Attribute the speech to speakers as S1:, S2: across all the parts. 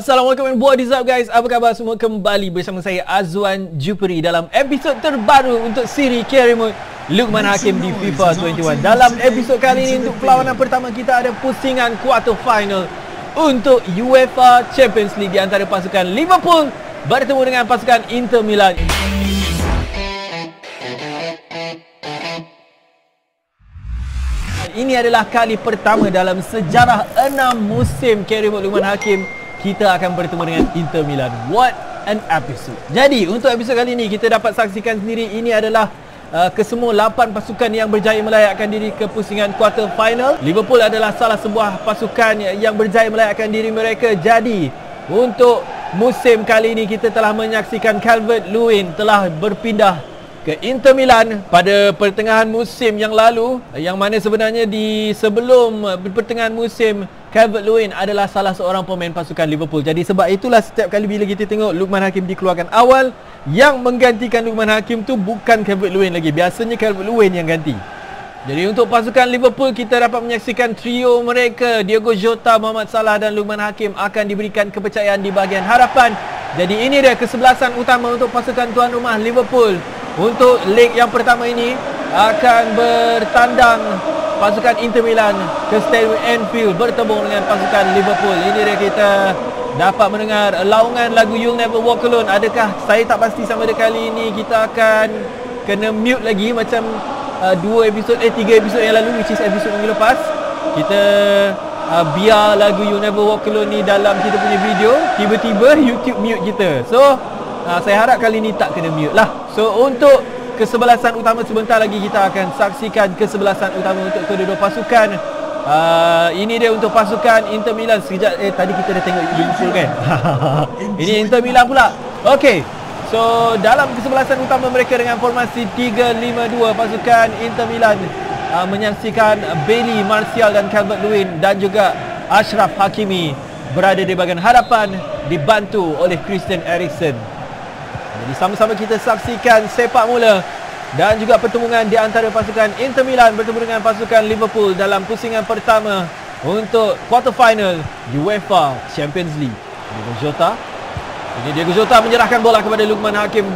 S1: Assalamualaikum and what is up guys? Apa khabar semua? Kembali bersama saya Azwan Juperi Dalam episod terbaru untuk siri Remote Lukman Hakim di FIFA 21 Dalam episod kali ini untuk perlawanan pertama kita ada pusingan quarter final Untuk UEFA Champions League di antara pasukan Liverpool Bertemu dengan pasukan Inter Milan. Ini adalah kali pertama dalam sejarah enam musim Care Remote Lukman Hakim kita akan bertemu dengan Inter Milan. What an episode. Jadi, untuk episod kali ini kita dapat saksikan sendiri ini adalah uh, kesemua 8 pasukan yang berjaya melayakkan diri ke pusingan quarter final. Liverpool adalah salah sebuah pasukan yang berjaya melayakkan diri mereka. Jadi, untuk musim kali ini kita telah menyaksikan Calvert-Lewin telah berpindah ke Inter Milan pada pertengahan musim yang lalu yang mana sebenarnya di sebelum pertengahan musim Calvert-Lewin adalah salah seorang pemain pasukan Liverpool. Jadi sebab itulah setiap kali bila kita tengok Lukman Hakim dikeluarkan awal, yang menggantikan Lukman Hakim tu bukan Calvert-Lewin lagi. Biasanya Calvert-Lewin yang ganti. Jadi untuk pasukan Liverpool kita dapat menyaksikan trio mereka Diogo Jota, Muhammad Salah dan Lukman Hakim akan diberikan kepercayaan di bahagian harapan. Jadi ini dia kesebelasan utama untuk pasukan tuan rumah Liverpool. Untuk leg yang pertama ini akan bertandang pasukan Inter Milan ke Stadium Anfield bertemu dengan pasukan Liverpool. Ini dia kita dapat mendengar laungan lagu You'll Never Walk Alone. Adakah saya tak pasti sama ada kali ini kita akan kena mute lagi macam uh, dua episod eh tiga episod yang lalu which is episod minggu lepas. Kita uh, biar lagu You'll Never Walk Alone ni dalam kita punya video, tiba-tiba YouTube mute kita. So uh, saya harap kali ini tak kena mute lah. So untuk kesebelasan utama sebentar lagi kita akan saksikan kesebelasan utama untuk kedua-dua pasukan. Uh, ini dia untuk pasukan Inter Milan sekejap eh tadi kita dah tengok Liverpool kan. ini Inter Milan pula. Okey. So dalam kesebelasan utama mereka dengan formasi 3-5-2 pasukan Inter Milan uh, menyaksikan Bailey, Martial dan Calvert-Lewin dan juga Ashraf Hakimi berada di bahagian hadapan dibantu oleh Christian Eriksen. Jadi sama-sama kita saksikan sepak mula dan juga pertemuan di antara pasukan Inter Milan bertemu dengan pasukan Liverpool dalam pusingan pertama untuk quarter final UEFA Champions League. Diego Jota. Ini Diego Jota menyerahkan bola kepada Lukman Hakim.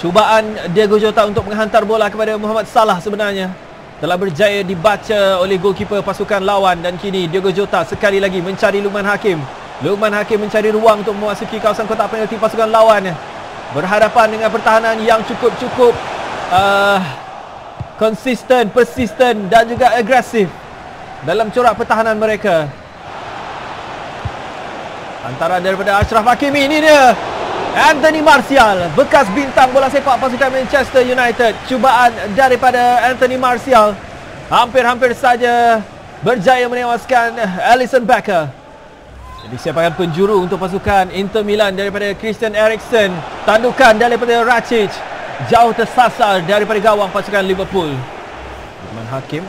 S1: Cubaan Diego Jota untuk menghantar bola kepada Muhammad Salah sebenarnya telah berjaya dibaca oleh goalkeeper pasukan lawan dan kini Diego Jota sekali lagi mencari Lukman Hakim. Lukman Hakim mencari ruang untuk memasuki kawasan kotak penalti pasukan lawan. Berhadapan dengan pertahanan yang cukup-cukup uh, konsisten, persisten dan juga agresif dalam corak pertahanan mereka. Antara daripada Ashraf Hakimi ini dia. Anthony Martial, bekas bintang bola sepak pasukan Manchester United. Cubaan daripada Anthony Martial hampir-hampir saja berjaya menewaskan Alisson Becker. Jadi siapkan penjuru untuk pasukan Inter Milan daripada Christian Eriksen. Tandukan daripada Racic. Jauh tersasar daripada gawang pasukan Liverpool. Lukman Hakim.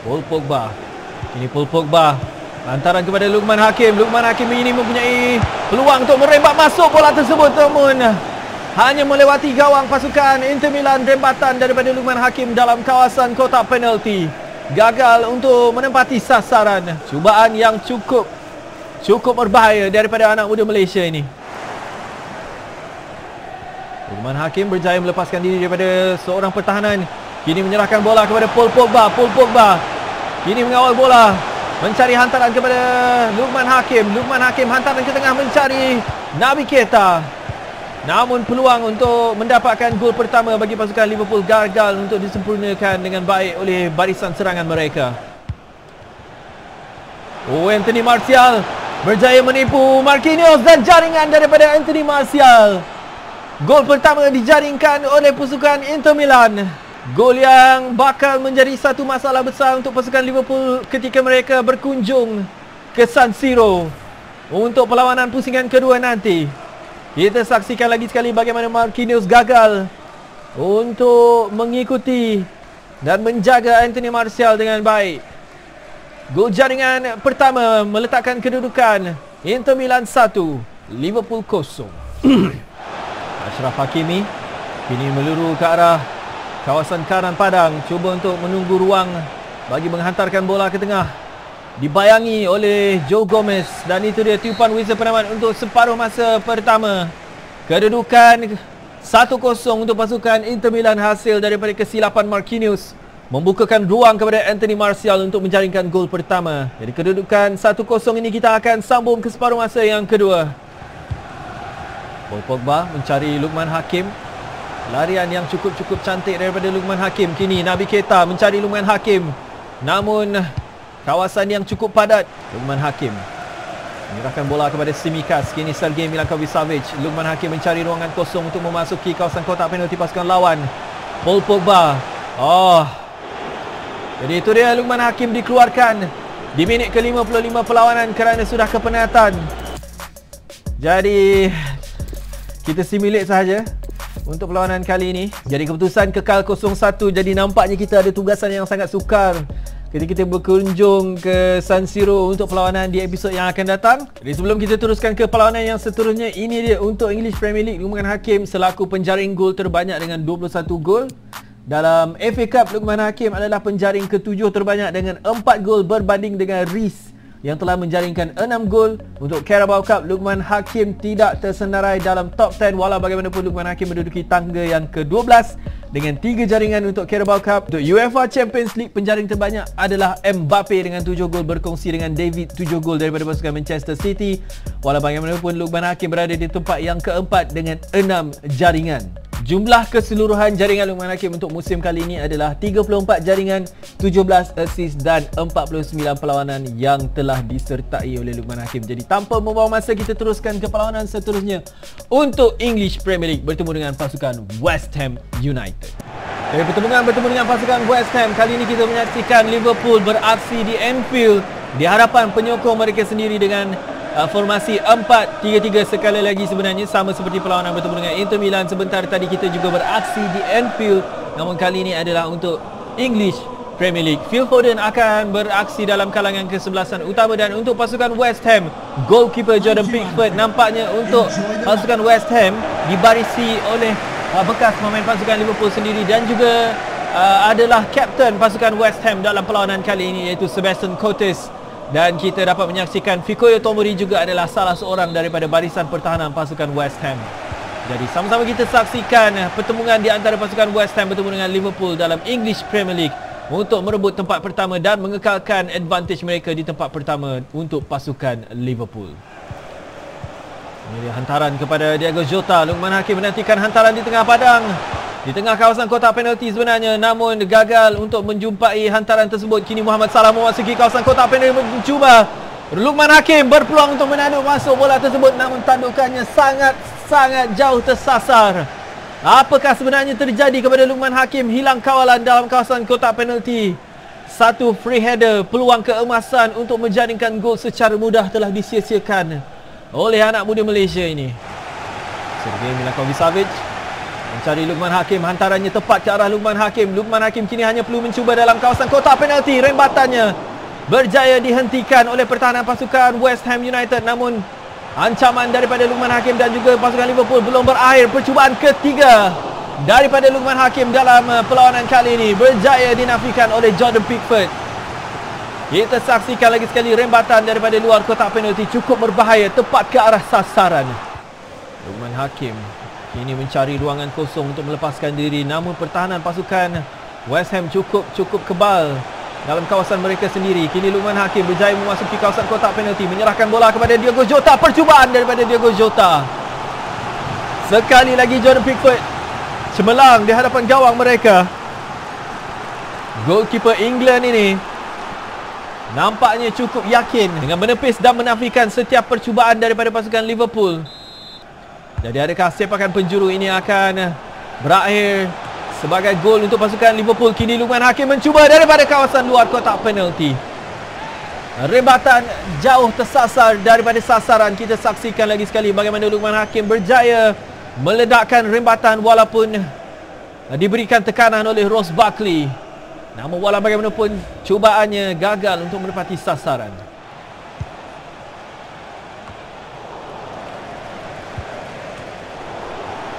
S1: Paul Pogba. Ini Paul Pogba. Lantaran kepada Lukman Hakim. Lukman Hakim ini mempunyai peluang untuk merembat masuk bola tersebut. Namun hanya melewati gawang pasukan Inter Milan. Rembatan daripada Lukman Hakim dalam kawasan kotak penalti. Gagal untuk menempati sasaran. Cubaan yang cukup cukup berbahaya daripada anak muda Malaysia ini. Lukman Hakim berjaya melepaskan diri daripada seorang pertahanan. Kini menyerahkan bola kepada Paul Pogba. Paul Pogba kini mengawal bola. Mencari hantaran kepada Lukman Hakim. Lukman Hakim hantaran ke tengah mencari Nabi Keita. Namun peluang untuk mendapatkan gol pertama bagi pasukan Liverpool gagal untuk disempurnakan dengan baik oleh barisan serangan mereka. Oh Anthony Martial berjaya menipu Marquinhos dan jaringan daripada Anthony Martial. Gol pertama dijaringkan oleh pasukan Inter Milan. Gol yang bakal menjadi satu masalah besar untuk pasukan Liverpool ketika mereka berkunjung ke San Siro untuk perlawanan pusingan kedua nanti. Kita saksikan lagi sekali bagaimana Marquinhos gagal untuk mengikuti dan menjaga Anthony Martial dengan baik. Gol jaringan pertama meletakkan kedudukan Inter Milan 1, Liverpool 0. Ashraf Hakimi kini meluru ke arah kawasan kanan padang cuba untuk menunggu ruang bagi menghantarkan bola ke tengah. dibayangi oleh Joe Gomez dan itu dia tiupan whistle penamat untuk separuh masa pertama. Kedudukan 1-0 untuk pasukan Inter Milan hasil daripada kesilapan Marquinhos membukakan ruang kepada Anthony Martial untuk menjaringkan gol pertama. Jadi kedudukan 1-0 ini kita akan sambung ke separuh masa yang kedua. Paul Pogba mencari Lukman Hakim. Larian yang cukup-cukup cantik daripada Lukman Hakim. Kini Nabi Keita mencari Lukman Hakim. Namun kawasan yang cukup padat Lukman Hakim menyerahkan bola kepada Simikas kini Sergei Milankovic Savic Lukman Hakim mencari ruangan kosong untuk memasuki kawasan kotak penalti pasukan lawan Paul Pogba oh jadi itu dia Lukman Hakim dikeluarkan di minit ke-55 perlawanan kerana sudah kepenatan jadi kita simulate sahaja untuk perlawanan kali ini. Jadi keputusan kekal 0-1. Jadi nampaknya kita ada tugasan yang sangat sukar Ketika kita berkunjung ke San Siro untuk perlawanan di episod yang akan datang. Jadi sebelum kita teruskan ke perlawanan yang seterusnya, ini dia untuk English Premier League Lukman Hakim selaku penjaring gol terbanyak dengan 21 gol. Dalam FA Cup, Lukman Hakim adalah penjaring ketujuh terbanyak dengan 4 gol berbanding dengan Reese yang telah menjaringkan 6 gol. Untuk Carabao Cup Lukman Hakim tidak tersenarai dalam top 10 walau bagaimanapun Lukman Hakim menduduki tangga yang ke-12 dengan 3 jaringan untuk Carabao Cup untuk UEFA Champions League penjaring terbanyak adalah Mbappe dengan 7 gol berkongsi dengan David 7 gol daripada pasukan Manchester City. Walau bagaimanapun Lukman Hakim berada di tempat yang keempat dengan 6 jaringan Jumlah keseluruhan jaringan Luqman Hakim untuk musim kali ini adalah 34 jaringan, 17 assist dan 49 perlawanan yang telah disertai oleh Luqman Hakim. Jadi tanpa membawa masa kita teruskan ke perlawanan seterusnya untuk English Premier League bertemu dengan pasukan West Ham United. Dari pertemuan bertemu dengan pasukan West Ham, kali ini kita menyaksikan Liverpool beraksi di Anfield di hadapan penyokong mereka sendiri dengan uh, formasi 4-3-3 sekali lagi sebenarnya. Sama seperti perlawanan bertemu dengan Inter Milan. Sebentar tadi kita juga beraksi di Anfield. Namun kali ini adalah untuk English Premier League. Phil Foden akan beraksi dalam kalangan kesebelasan utama dan untuk pasukan West Ham, goalkeeper Jordan Pickford nampaknya untuk pasukan West Ham dibarisi oleh uh, bekas pemain pasukan Liverpool sendiri dan juga uh, adalah kapten pasukan West Ham dalam perlawanan kali ini iaitu Sebastian Coates dan kita dapat menyaksikan Fikoyo Tomori juga adalah salah seorang daripada barisan pertahanan pasukan West Ham. Jadi sama-sama kita saksikan pertemuan di antara pasukan West Ham bertemu dengan Liverpool dalam English Premier League untuk merebut tempat pertama dan mengekalkan advantage mereka di tempat pertama untuk pasukan Liverpool. Ini hantaran kepada Diego Jota. Lukman Hakim menantikan hantaran di tengah padang. Di tengah kawasan kotak penalti sebenarnya namun gagal untuk menjumpai hantaran tersebut. Kini Muhammad Salah memasuki kawasan kotak penalti mencuba. Lukman Hakim berpeluang untuk menanduk masuk bola tersebut namun tandukannya sangat-sangat jauh tersasar. Apakah sebenarnya terjadi kepada Lukman Hakim hilang kawalan dalam kawasan kotak penalti? Satu free header peluang keemasan untuk menjaringkan gol secara mudah telah disia-siakan oleh anak muda Malaysia ini. Sergei Milakovic Mencari Lukman Hakim Hantarannya tepat ke arah Lukman Hakim. Lukman Hakim kini hanya perlu mencuba dalam kawasan kotak penalti Rembatannya berjaya dihentikan oleh pertahanan pasukan West Ham United. Namun ancaman daripada Lukman Hakim dan juga pasukan Liverpool belum berakhir. Percubaan ketiga daripada Lukman Hakim dalam uh, perlawanan kali ini Berjaya dinafikan oleh Jordan Pickford. Kita saksikan lagi sekali rembatan daripada luar kotak penalti. Cukup berbahaya tepat ke arah sasaran. Lukman Hakim Kini mencari ruangan kosong untuk melepaskan diri namun pertahanan pasukan West Ham cukup cukup kebal dalam kawasan mereka sendiri. Kini Lukman Hakim berjaya memasuki kawasan kotak penalti menyerahkan bola kepada Diego Jota. Percubaan daripada Diego Jota. Sekali lagi Jordan Pickford cemerlang di hadapan gawang mereka. Goalkeeper England ini nampaknya cukup yakin dengan menepis dan menafikan setiap percubaan daripada pasukan Liverpool. Jadi adakah sepakan penjuru ini akan berakhir sebagai gol untuk pasukan Liverpool. Kini Lukman Hakim mencuba daripada kawasan luar kotak penalti. Rebatan jauh tersasar daripada sasaran. Kita saksikan lagi sekali bagaimana Lukman Hakim berjaya meledakkan rebatan walaupun diberikan tekanan oleh Ross Buckley. Namun walau bagaimanapun cubaannya gagal untuk menepati sasaran.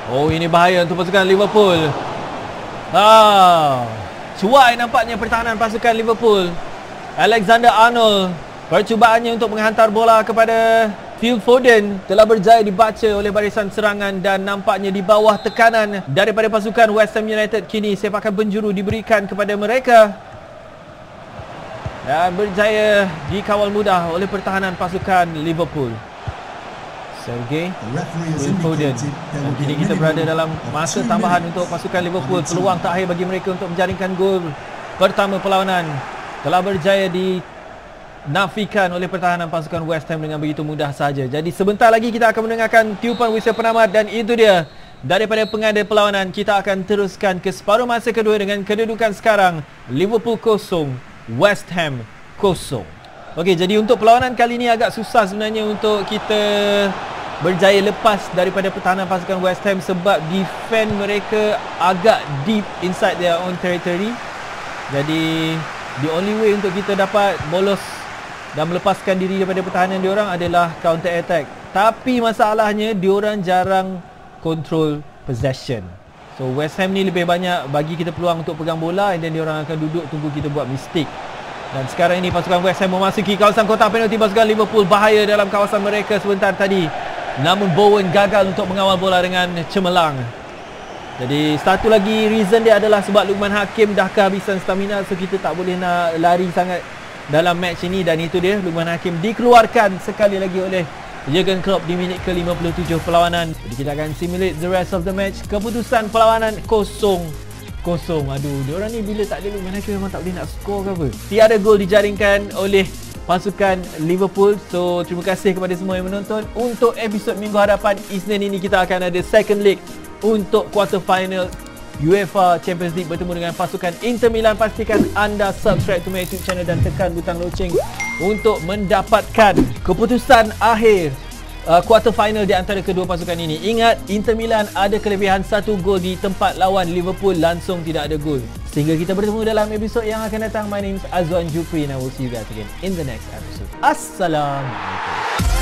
S1: Oh ini bahaya untuk pasukan Liverpool. Ah, cuai nampaknya pertahanan pasukan Liverpool. Alexander Arnold percubaannya untuk menghantar bola kepada Phil Foden telah berjaya dibaca oleh barisan serangan dan nampaknya di bawah tekanan daripada pasukan West Ham United kini sepakan penjuru diberikan kepada mereka dan berjaya dikawal mudah oleh pertahanan pasukan Liverpool. Sergei Phil Foden dan kini kita berada dalam masa tambahan untuk pasukan Liverpool. peluang terakhir bagi mereka untuk menjaringkan gol pertama perlawanan. Telah berjaya di nafikan oleh pertahanan pasukan West Ham dengan begitu mudah saja. Jadi sebentar lagi kita akan mendengarkan tiupan whistle penamat dan itu dia. Daripada pengada perlawanan kita akan teruskan ke separuh masa kedua dengan kedudukan sekarang. Liverpool kosong, West Ham kosong. Okey, jadi untuk perlawanan kali ini agak susah sebenarnya untuk kita berjaya lepas daripada pertahanan pasukan West Ham sebab defend mereka agak deep inside their own territory. Jadi the only way untuk kita dapat bolos dan melepaskan diri daripada pertahanan diorang adalah counter attack. Tapi masalahnya diorang jarang control possession. So West Ham ni lebih banyak bagi kita peluang untuk pegang bola and then diorang akan duduk tunggu kita buat mistake. Dan sekarang ini pasukan West Ham memasuki kawasan kotak penalti pasukan Liverpool bahaya dalam kawasan mereka sebentar tadi. Namun Bowen gagal untuk mengawal bola dengan cemerlang. Jadi satu lagi reason dia adalah sebab Lukman Hakim dah kehabisan stamina so kita tak boleh nak lari sangat dalam match ini dan itu dia Lukman Hakim dikeluarkan sekali lagi oleh Jurgen Klopp di minit ke-57 perlawanan. Jadi kita akan simulate the rest of the match. Keputusan perlawanan kosong kosong. Aduh, dia orang ni bila tak ada Lukman Hakim memang tak boleh nak skor ke apa. Tiada gol dijaringkan oleh pasukan Liverpool. So, terima kasih kepada semua yang menonton. Untuk episod minggu hadapan Isnin ini kita akan ada second leg untuk quarter final UEFA Champions League bertemu dengan pasukan Inter Milan pastikan anda subscribe to my YouTube channel dan tekan butang loceng untuk mendapatkan keputusan akhir uh, quarter final di antara kedua pasukan ini ingat Inter Milan ada kelebihan satu gol di tempat lawan Liverpool langsung tidak ada gol sehingga kita bertemu dalam episod yang akan datang. My name is Azwan Jupri and I will see you guys again in the next episode. Assalamualaikum